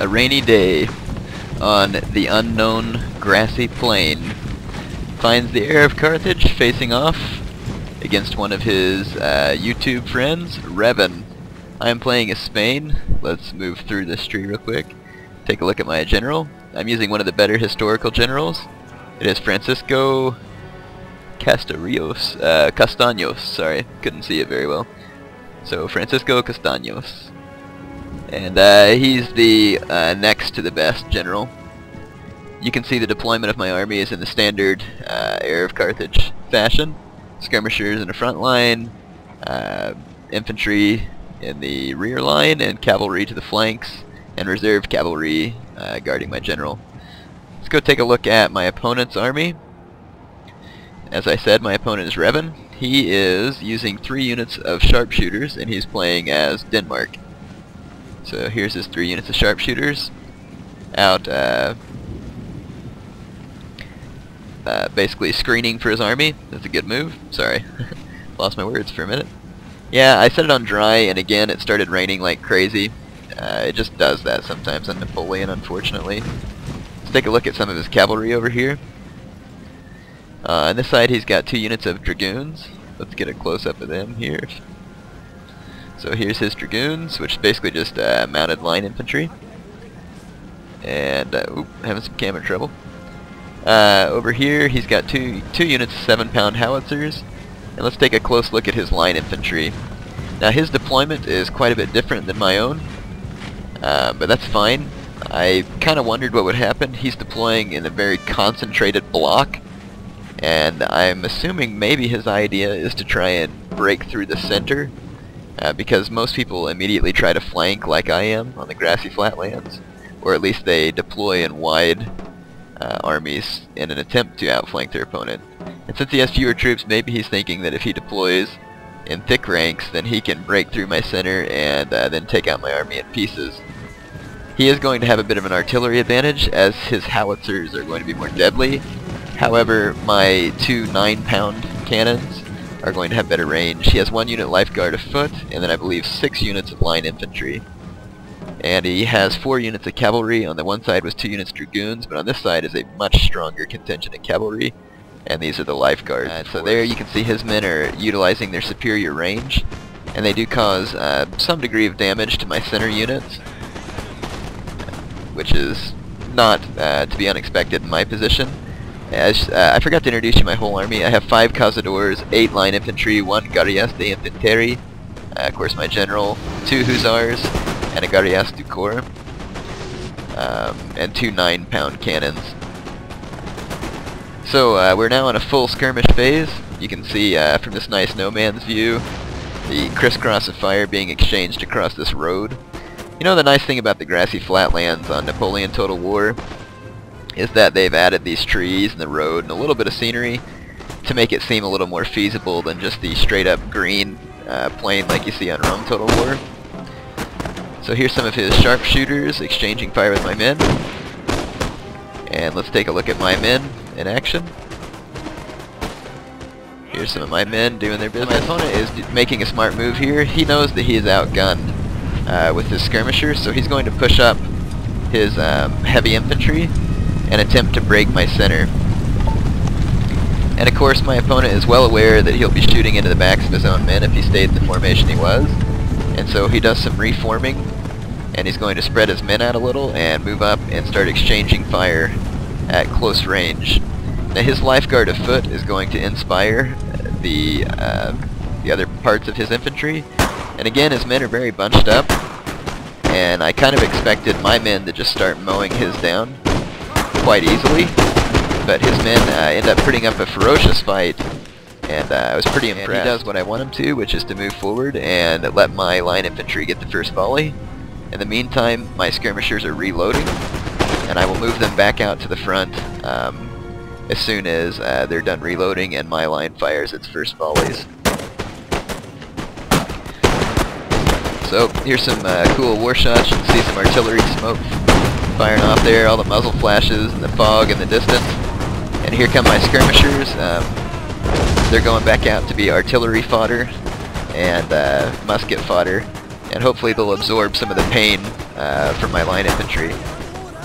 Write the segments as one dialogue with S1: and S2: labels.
S1: A rainy day on the unknown grassy plain finds the heir of Carthage facing off against one of his uh, YouTube friends, Revan. I'm playing as Spain. Let's move through this tree real quick. Take a look at my general. I'm using one of the better historical generals. It is Francisco Castarillos, uh, Castaños, sorry, couldn't see it very well. So Francisco Castaños. And uh, he's the uh, next to the best general. You can see the deployment of my army is in the standard uh, Heir of Carthage fashion. Skirmishers in the front line, uh, infantry in the rear line, and cavalry to the flanks, and reserve cavalry uh, guarding my general. Let's go take a look at my opponent's army. As I said, my opponent is Revan. He is using three units of sharpshooters, and he's playing as Denmark. So here's his three units of sharpshooters out uh, uh, basically screening for his army. That's a good move. Sorry. Lost my words for a minute. Yeah, I set it on dry, and again it started raining like crazy. Uh, it just does that sometimes on Napoleon, unfortunately. Let's take a look at some of his cavalry over here. Uh, on this side he's got two units of dragoons. Let's get a close-up of them here. So here's his dragoons, which is basically just uh, mounted line infantry. And, uh, oop, having some camera trouble. Uh, over here, he's got two two units of seven-pound howitzers. And let's take a close look at his line infantry. Now his deployment is quite a bit different than my own, uh, but that's fine. I kind of wondered what would happen. He's deploying in a very concentrated block, and I'm assuming maybe his idea is to try and break through the center uh, because most people immediately try to flank like I am on the grassy flatlands, or at least they deploy in wide uh, armies in an attempt to outflank their opponent. And since he has fewer troops, maybe he's thinking that if he deploys in thick ranks, then he can break through my center and uh, then take out my army in pieces. He is going to have a bit of an artillery advantage, as his howitzers are going to be more deadly. However, my two 9-pound cannons are going to have better range. He has one unit lifeguard afoot, and then I believe six units of line infantry. And he has four units of cavalry. On the one side was two units dragoons, but on this side is a much stronger contingent of cavalry. And these are the lifeguards. Uh, so there you can see his men are utilizing their superior range. And they do cause uh, some degree of damage to my center units. Which is not uh, to be unexpected in my position. As, uh, I forgot to introduce you my whole army. I have five cazadores, eight line infantry, one guardias de infanterie, uh, of course my general, two hussars, and a guardias du corps, um, and two nine-pound cannons. So uh, we're now in a full skirmish phase. You can see uh, from this nice no man's view the crisscross of fire being exchanged across this road. You know the nice thing about the grassy flatlands on Napoleon Total War is that they've added these trees and the road and a little bit of scenery to make it seem a little more feasible than just the straight up green uh, plain like you see on Rome Total War. So here's some of his sharpshooters exchanging fire with my men. And let's take a look at my men in action. Here's some of my men doing their business. My opponent is making a smart move here. He knows that he is outgunned uh, with his skirmishers, so he's going to push up his um, heavy infantry and attempt to break my center. And of course my opponent is well aware that he'll be shooting into the backs of his own men if he stayed in the formation he was. And so he does some reforming, and he's going to spread his men out a little and move up and start exchanging fire at close range. Now his lifeguard afoot is going to inspire the, uh, the other parts of his infantry. And again, his men are very bunched up, and I kind of expected my men to just start mowing his down quite easily, but his men uh, end up putting up a ferocious fight, and uh, I was pretty impressed. And he does what I want him to, which is to move forward and let my line infantry get the first volley. In the meantime, my skirmishers are reloading, and I will move them back out to the front um, as soon as uh, they're done reloading and my line fires its first volleys. So here's some uh, cool war shots. You can see some artillery smoke firing off there, all the muzzle flashes and the fog in the distance. And here come my skirmishers. Um, they're going back out to be artillery fodder and uh, musket fodder. And hopefully they'll absorb some of the pain uh, from my line infantry.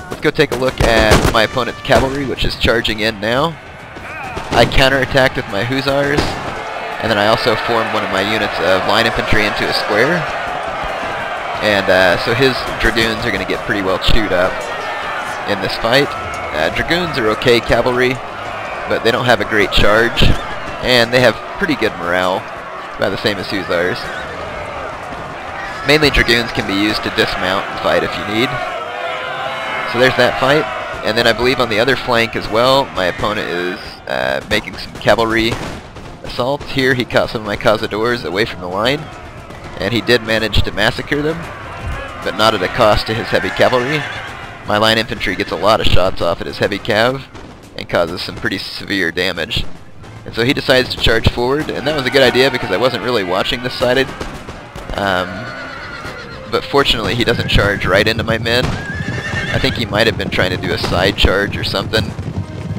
S1: Let's go take a look at my opponent's cavalry, which is charging in now. I counterattacked with my hussars, and then I also formed one of my units of line infantry into a square. And uh, so his dragoons are going to get pretty well chewed up in this fight. Uh, dragoons are okay cavalry, but they don't have a great charge, and they have pretty good morale, about the same as hussars. Mainly dragoons can be used to dismount and fight if you need. So there's that fight. And then I believe on the other flank as well, my opponent is uh, making some cavalry assaults. Here he caught some of my cazadors away from the line, and he did manage to massacre them, but not at a cost to his heavy cavalry. My line infantry gets a lot of shots off at his heavy cav, and causes some pretty severe damage. And so he decides to charge forward, and that was a good idea because I wasn't really watching this sided. Um, but fortunately he doesn't charge right into my men. I think he might have been trying to do a side charge or something,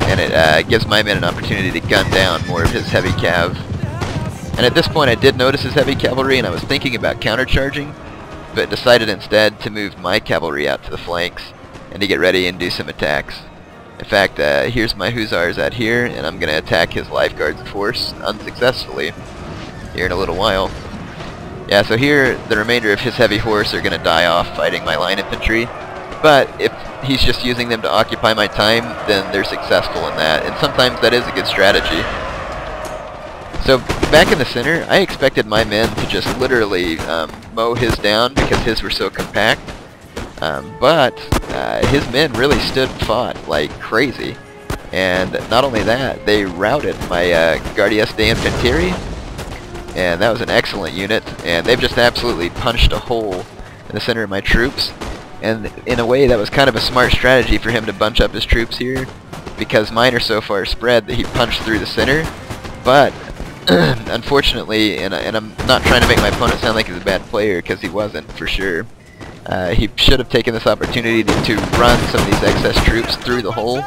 S1: and it uh, gives my men an opportunity to gun down more of his heavy cav. And at this point I did notice his heavy cavalry and I was thinking about countercharging, but decided instead to move my cavalry out to the flanks and to get ready and do some attacks. In fact, uh, here's my hussars out here, and I'm going to attack his lifeguards force unsuccessfully here in a little while. Yeah, so here the remainder of his heavy horse are going to die off fighting my line infantry, but if he's just using them to occupy my time, then they're successful in that, and sometimes that is a good strategy. So back in the center, I expected my men to just literally um, mow his down because his were so compact, um, but uh, his men really stood and fought like crazy. And not only that, they routed my uh, Guardias de Infanterie, and that was an excellent unit, and they've just absolutely punched a hole in the center of my troops. And in a way, that was kind of a smart strategy for him to bunch up his troops here, because mine are so far spread that he punched through the center. But, unfortunately, and, and I'm not trying to make my opponent sound like he's a bad player, because he wasn't, for sure. Uh, he should have taken this opportunity to, to run some of these excess troops through the hole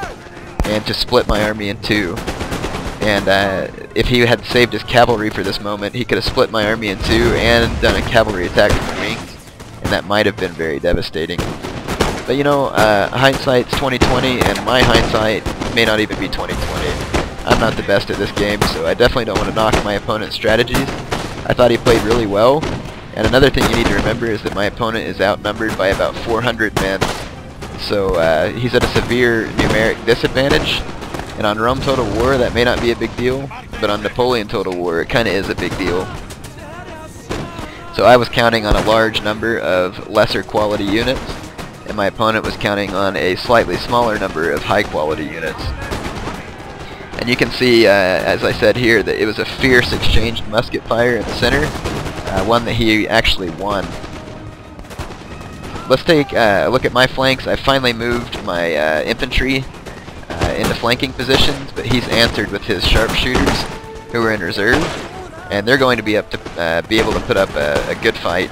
S1: and to split my army in two. And uh, if he had saved his cavalry for this moment, he could have split my army in two and done a cavalry attack from the wings, and that might have been very devastating. But you know, uh, hindsight's 2020, and my hindsight may not even be 2020. I'm not the best at this game, so I definitely don't want to knock my opponent's strategies. I thought he played really well, and another thing you need to remember is that my opponent is outnumbered by about 400 men. So uh, he's at a severe numeric disadvantage. And on Rome Total War, that may not be a big deal, but on Napoleon Total War, it kind of is a big deal. So I was counting on a large number of lesser quality units, and my opponent was counting on a slightly smaller number of high quality units. And you can see, uh, as I said here, that it was a fierce exchanged musket fire in the center, uh, one that he actually won. Let's take uh, a look at my flanks. I finally moved my uh, infantry uh, into flanking positions, but he's answered with his sharpshooters, who are in reserve, and they're going to be up to be able to put up a, a good fight.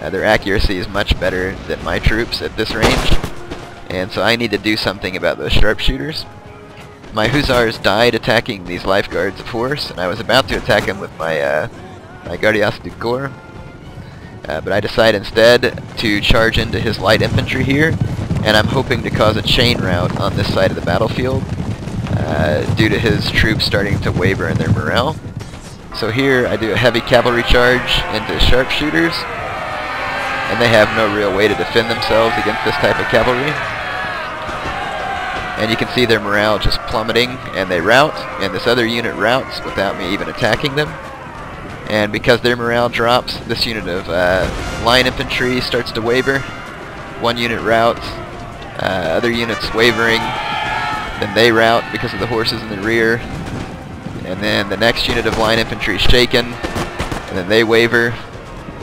S1: Their accuracy is much better than my troops at this range, and so I need to do something about those sharpshooters. My hussars died attacking these lifeguards of horse, and I was about to attack them with my uh, my Guardias du Corps. Uh, but I decide instead to charge into his light infantry here, and I'm hoping to cause a chain rout on this side of the battlefield uh, due to his troops starting to waver in their morale. So here I do a heavy cavalry charge into sharpshooters, and they have no real way to defend themselves against this type of cavalry. And you can see their morale just plummeting, and they rout, and this other unit routs without me even attacking them. And because their morale drops, this unit of uh, line infantry starts to waver. One unit routs, uh, other units wavering, then they rout because of the horses in the rear. And then the next unit of line infantry is shaken, and then they waver,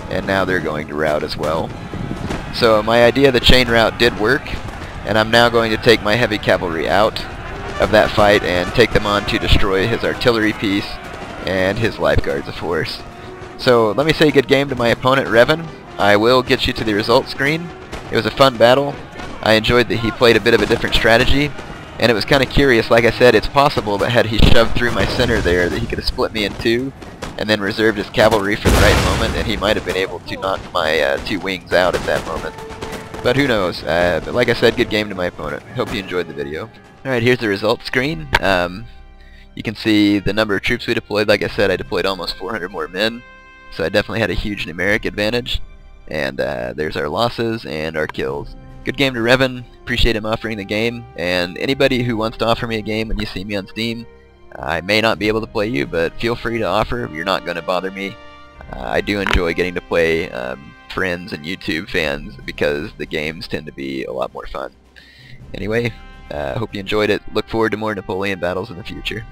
S1: and now they're going to rout as well. So my idea the chain rout did work, and I'm now going to take my heavy cavalry out of that fight and take them on to destroy his artillery piece and his lifeguards, of course. So let me say good game to my opponent, Revan. I will get you to the results screen. It was a fun battle. I enjoyed that he played a bit of a different strategy, and it was kind of curious. Like I said, it's possible that had he shoved through my center there, that he could have split me in two, and then reserved his cavalry for the right moment, and he might have been able to knock my uh, two wings out at that moment. But who knows? Uh, but like I said, good game to my opponent. Hope you enjoyed the video. Alright, here's the results screen. Um, you can see the number of troops we deployed. Like I said, I deployed almost 400 more men. So I definitely had a huge numeric advantage. And uh, there's our losses and our kills. Good game to Revan. Appreciate him offering the game. And anybody who wants to offer me a game when you see me on Steam, I may not be able to play you, but feel free to offer. You're not going to bother me. Uh, I do enjoy getting to play um, friends and YouTube fans because the games tend to be a lot more fun. Anyway, uh, hope you enjoyed it. Look forward to more Napoleon battles in the future.